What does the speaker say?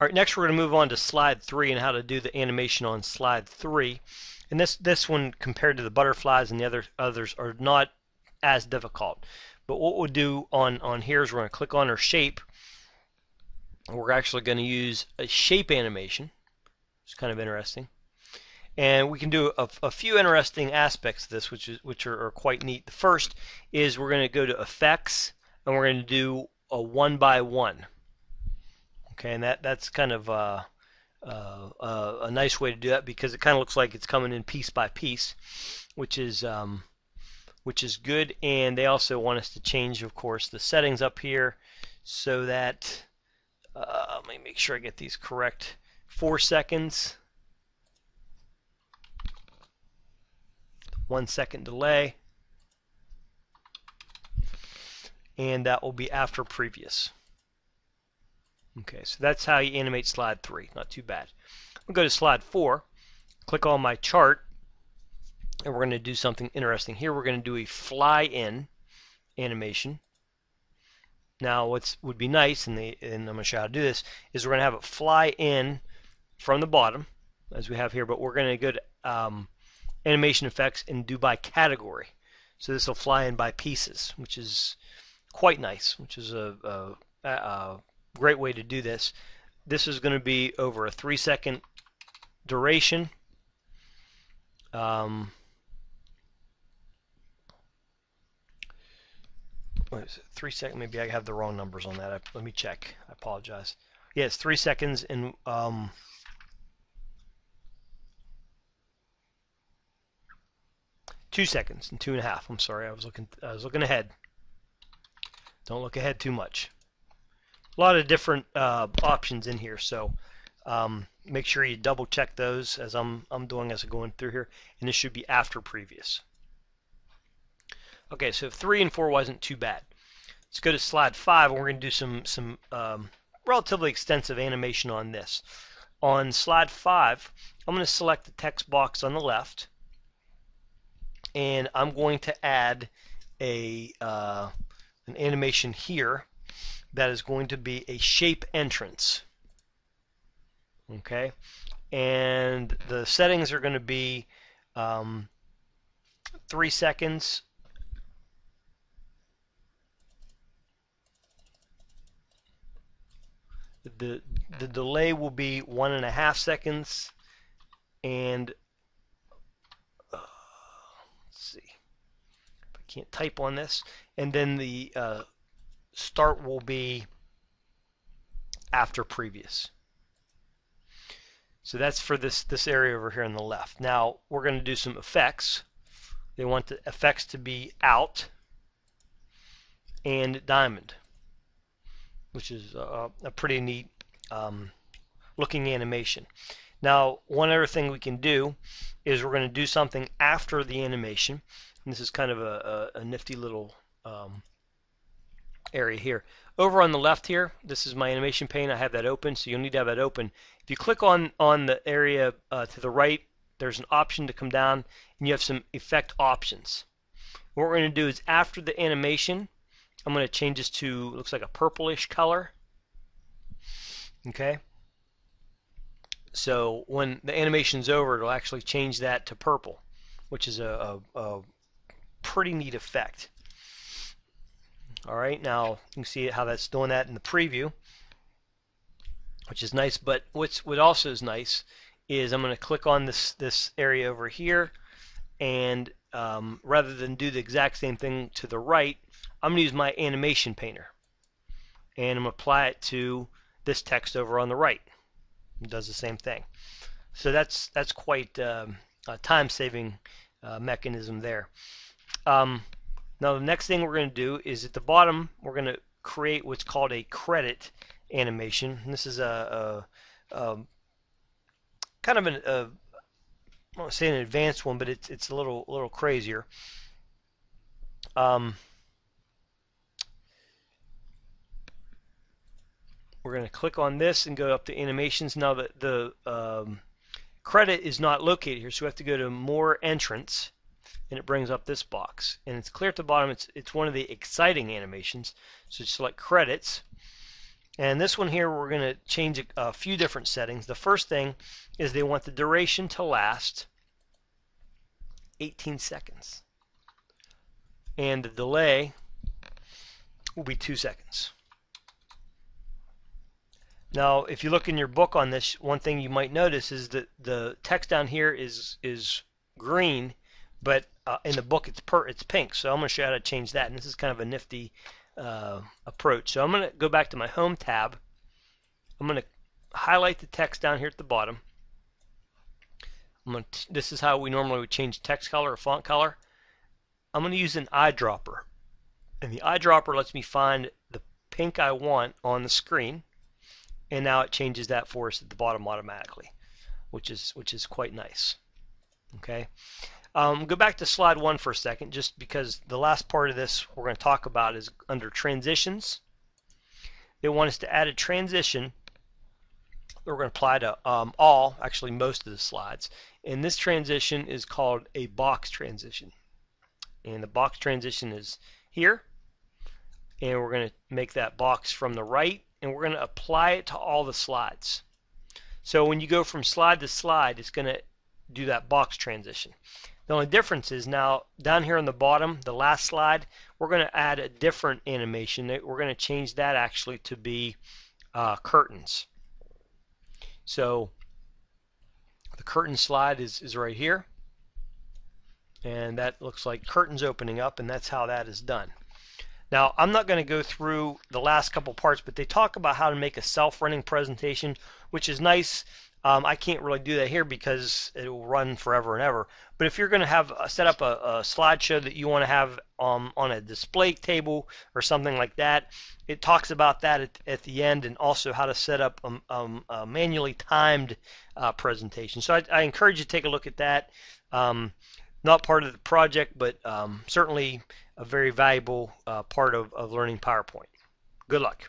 All right, next we're going to move on to slide three and how to do the animation on slide three. And this this one compared to the butterflies and the other others are not as difficult. But what we'll do on on here is we're going to click on our shape. We're actually going to use a shape animation. It's kind of interesting. And we can do a, a few interesting aspects of this, which is which are, are quite neat. The first is we're going to go to effects and we're going to do a one by one. Okay, and that that's kind of uh, uh, uh, a nice way to do that because it kind of looks like it's coming in piece by piece, which is um, which is good. And they also want us to change, of course, the settings up here so that uh, let me make sure I get these correct. Four seconds, one second delay, and that will be after previous. Okay, so that's how you animate slide 3. Not too bad. I'll go to slide 4, click on my chart, and we're going to do something interesting. Here we're going to do a fly-in animation. Now what would be nice, and, the, and I'm going to show you how to do this, is we're going to have it fly in from the bottom, as we have here, but we're going to go to um, animation effects and do by category. So this will fly in by pieces, which is quite nice, which is a, a, a great way to do this. This is going to be over a three second duration. Um. Maybe I have the wrong numbers on that. I, let me check. I apologize. Yeah, three seconds and um, two seconds and two and a half. I'm sorry. I was looking. I was looking ahead. Don't look ahead too much a lot of different uh, options in here. So um, make sure you double check those as I'm, I'm doing as I'm going through here. And this should be after previous. Okay, so 3 and 4 wasn't too bad. Let's go to slide 5 and we're going to do some, some um, relatively extensive animation on this. On slide 5, I'm going to select the text box on the left and I'm going to add a uh, an animation here that is going to be a shape entrance. Okay, and the settings are going to be um, three seconds. The, the delay will be one and a half seconds and uh, let's see I can't type on this and then the uh, start will be after previous. So that's for this, this area over here on the left. Now we're going to do some effects. They want the effects to be out and diamond, which is a, a pretty neat um, looking animation. Now one other thing we can do is we're going to do something after the animation. And this is kind of a, a, a nifty little um, area here. Over on the left here, this is my animation pane. I have that open, so you'll need to have that open. If you click on, on the area uh, to the right, there's an option to come down, and you have some effect options. What we're going to do is after the animation, I'm going to change this to, looks like a purplish color. Okay. So when the animation's over, it'll actually change that to purple, which is a, a, a pretty neat effect. All right, now you can see how that's doing that in the preview, which is nice. But what's what also is nice is I'm going to click on this this area over here, and um, rather than do the exact same thing to the right, I'm going to use my animation painter, and I'm going to apply it to this text over on the right. It does the same thing. So that's that's quite um, a time-saving uh, mechanism there. Um, now the next thing we're going to do is at the bottom we're going to create what's called a credit animation. And this is a, a, a kind of an a, I won't say an advanced one, but it's it's a little little crazier. Um, we're going to click on this and go up to animations. Now the the um, credit is not located here, so we have to go to more entrance and it brings up this box. And it's clear at the bottom, it's, it's one of the exciting animations. So select credits, And this one here, we're going to change a, a few different settings. The first thing is they want the duration to last 18 seconds. And the delay will be 2 seconds. Now, if you look in your book on this, one thing you might notice is that the text down here is is green, but uh, in the book it's per it's pink. So I'm going to show you how to change that. And this is kind of a nifty uh, approach. So I'm going to go back to my Home tab. I'm going to highlight the text down here at the bottom. I'm going to, this is how we normally would change text color or font color. I'm going to use an eyedropper. And the eyedropper lets me find the pink I want on the screen and now it changes that for us at the bottom automatically which is which is quite nice okay um, go back to slide one for a second just because the last part of this we're going to talk about is under transitions they want us to add a transition that we're going to apply to um, all actually most of the slides and this transition is called a box transition and the box transition is here and we're going to make that box from the right and we're going to apply it to all the slides. So when you go from slide to slide, it's going to do that box transition. The only difference is now down here on the bottom, the last slide, we're going to add a different animation. We're going to change that actually to be uh, curtains. So the curtain slide is, is right here. And that looks like curtains opening up, and that's how that is done. Now, I'm not going to go through the last couple parts, but they talk about how to make a self-running presentation, which is nice. Um, I can't really do that here because it will run forever and ever. But if you're going to have set up a, a, slideshow that you want to have um, on a display table or something like that, it talks about that at, at the end and also how to set up a, um, a manually timed uh, presentation. So I, I, encourage you to take a look at that. Um, not part of the project, but um, certainly a very valuable uh, part of, of learning PowerPoint. Good luck.